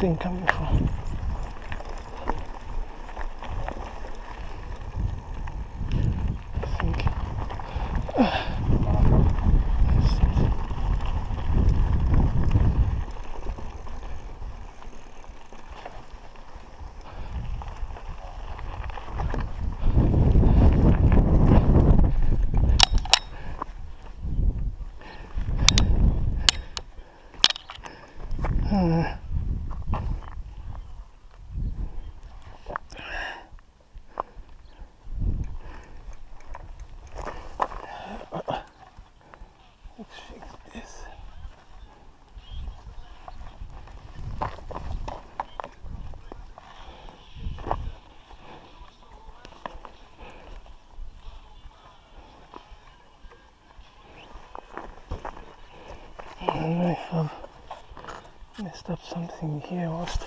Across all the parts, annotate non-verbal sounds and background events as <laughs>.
Where's that thing coming from? I think. That's it. Let's fix this. I don't know if I've messed up something here whilst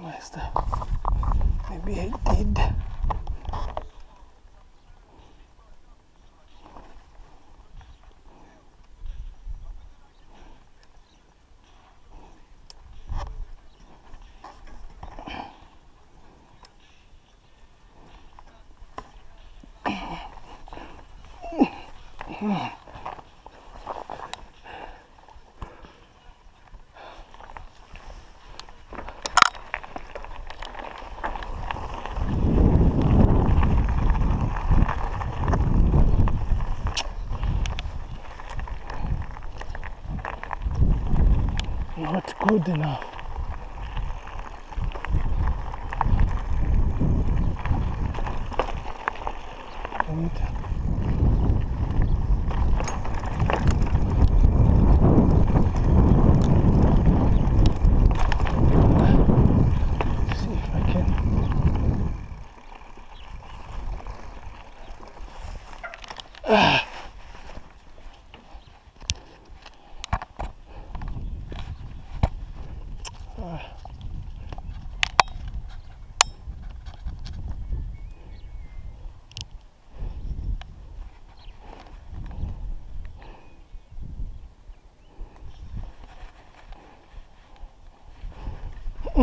messed up. Maybe I did. Not good enough. I need to see if I can. Es.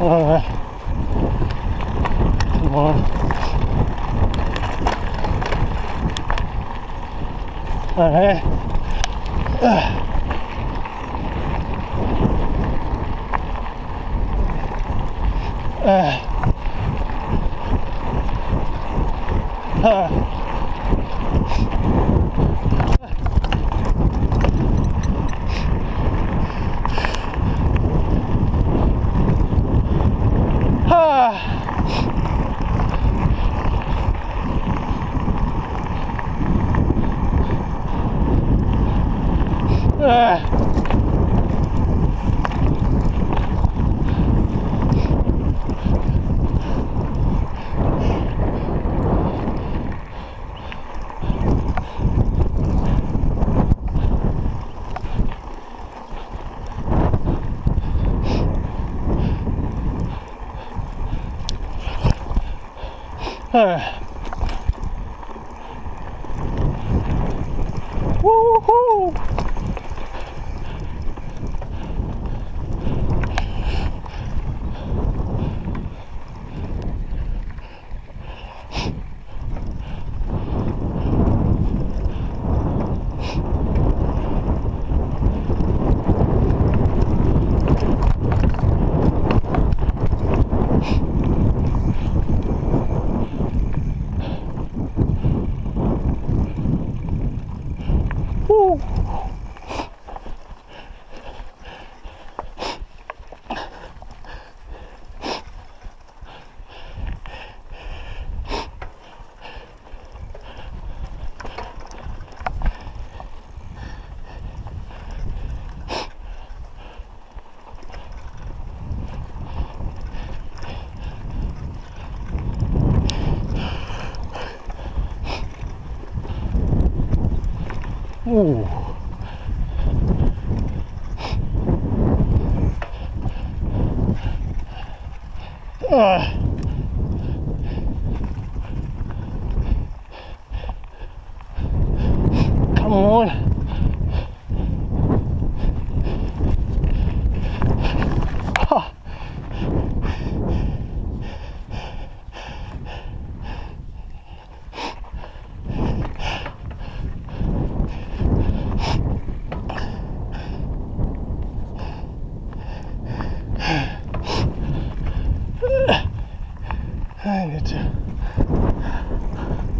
All right. Come on. All right. Uh. Uh. uh. 唉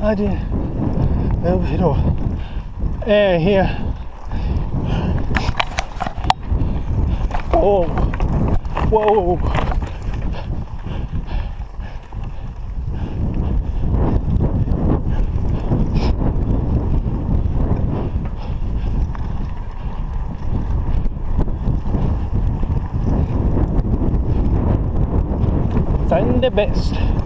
I little bit of air here. Oh, whoa. Find the best.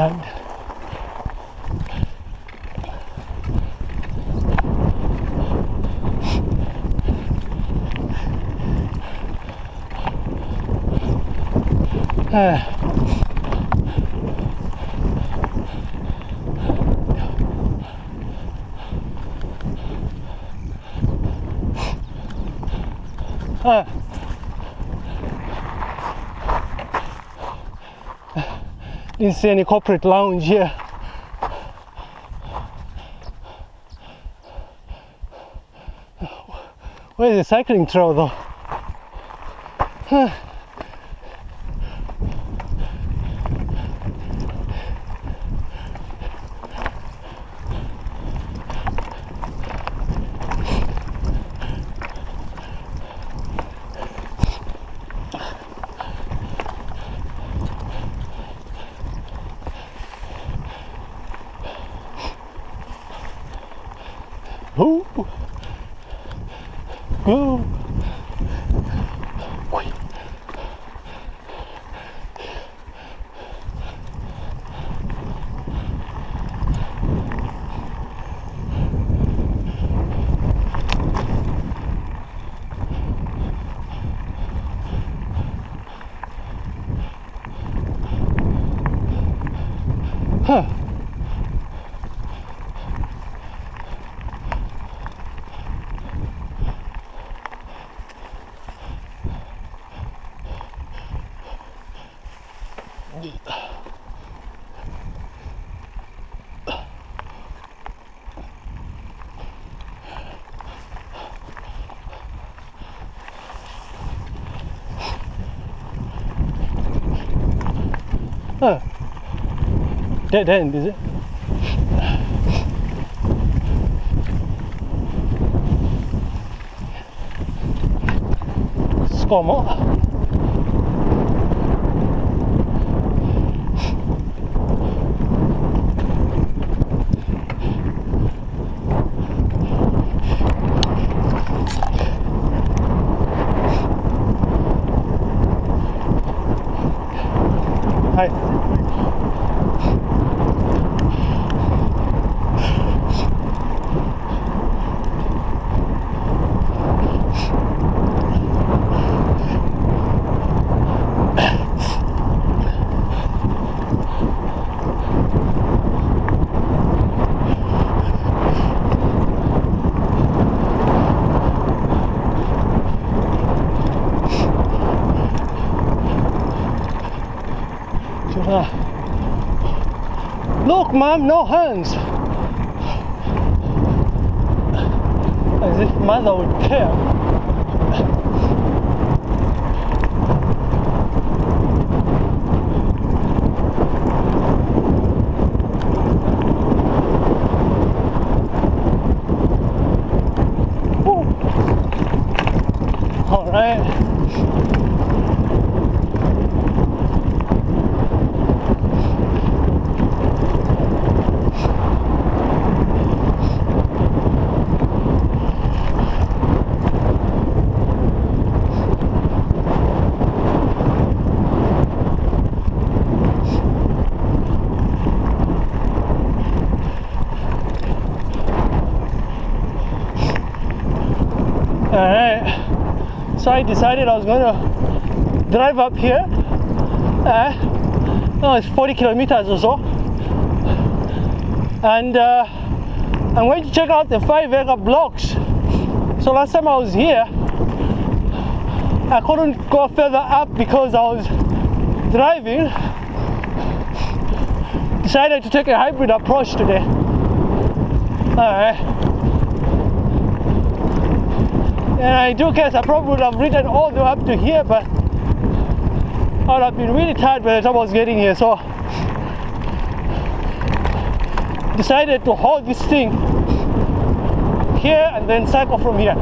Done. Ah. Ah. Didn't see any corporate lounge here. Where's the cycling trail though? Huh. Ooh. Huh. Huh. Dead end, is it? Scomo. はい。<sighs> Look, mom, no hands. As if mother would care. Woo. All right. Alright, so I decided I was going to drive up here. Uh, oh, it's 40 kilometers or so. And uh, I'm going to check out the five acre blocks. So last time I was here, I couldn't go further up because I was driving. Decided to take a hybrid approach today. Alright. And I do guess I probably would have ridden all the way up to here, but I would have been really tired by the time I was getting here. So decided to hold this thing here and then cycle from here.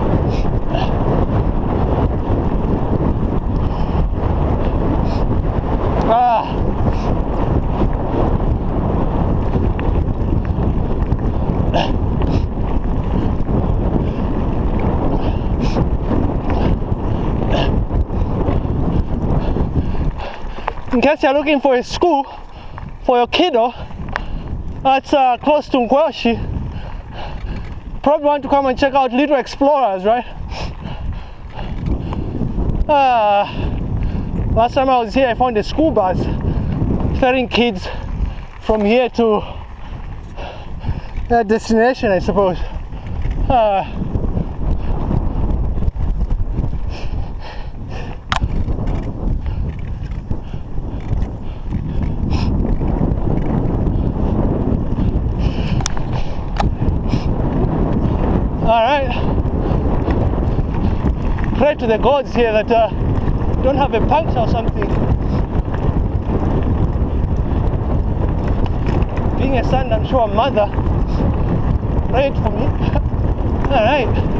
In case you're looking for a school for your kiddo that's uh, close to Nkwashi. Probably want to come and check out Little Explorers right? Uh, last time I was here I found a school bus ferrying kids from here to their destination I suppose. Uh, All right. To the gods here that uh, don't have a puncture or something. Being a son, I'm sure a mother prayed for me. <laughs> All right.